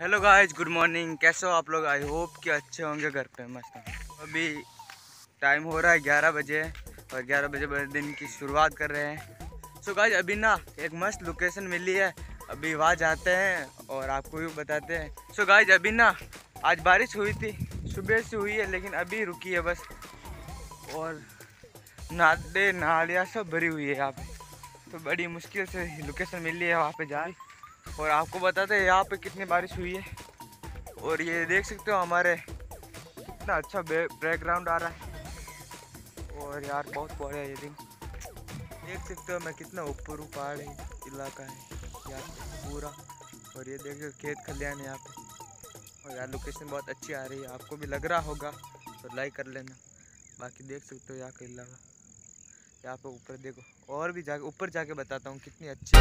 Hello guys, good morning. कैसे हो आप लोग? आई होप कि अच्छे होंगे, घर पे मस्त अभी टाइम हो रहा है ग्यारह बजे और ग्यारह बजे दिन की शुरुआत कर रहे हैं। सो so गाइस अभी ना एक मस्त लोकेशन मिली है। अभी वहाँ जाते हैं और आपको भी बताते हैं। सो so गाइस अभी ना आज बारिश हुई थी। सुबह से हुई है, लेकिन अभी रुकी है बस। और नाले नालियाँ सब भरी हुई है यहाँ पे। तो बड़ी मुश्किल से लोकेशन मिली है वहाँ पे जाए और आपको बताते हैं यहाँ पे कितनी बारिश हुई है। और ये देख सकते हो हमारे कितना अच्छा बैकग्राउंड आ रहा है। और यार बहुत है ये दिन। देख सकते हो मैं कितना ऊपर हूँ, पहाड़ी इलाका है। यार पूरा। और ये देख सकते खेत खलियान यहाँ पे। और यार लोकेशन बहुत अच्छी आ रही है। आपको भी लग रहा होगा तो लाइक कर लेना। बाकी देख सकते हो यहाँ का इलाका। यहाँ पे ऊपर देखो, और भी जाके, ऊपर जाके बताता हूँ कितनी अच्छी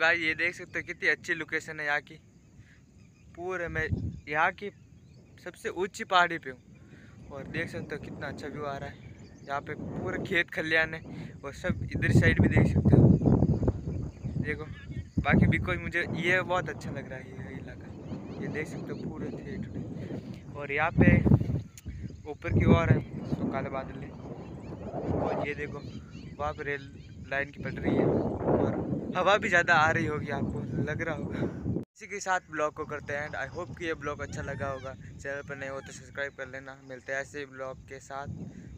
गाइस ये देख सकते हो कितनी अच्छी लोकेशन है यहाँ की। पूरे में यहाँ की सबसे ऊँची पहाड़ी पे हूँ। और देख सकते हो कितना अच्छा व्यू आ रहा है। यहाँ पे पूरे खेत खलियान है और सब इधर साइड भी देख सकते हो। देखो, बाकी कोई मुझे, ये बहुत अच्छा लग रहा है ये इलाका। ये देख सकते हो पूरे खेत और यहाँ पे ऊपर की ओर है तो काले बादल है। और ये देखो, वहाँ पर रेल लाइन की पटरी है। और हवा भी ज़्यादा आ रही होगी आपको, लग रहा होगा। इसी के साथ ब्लॉग को करते हैं एंड आई होप कि ये ब्लॉग अच्छा लगा होगा। चैनल पर नहीं हो तो सब्सक्राइब कर लेना। मिलते हैं ऐसे ब्लॉग के साथ।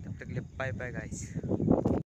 तब तक लिए बाय बाय गाइस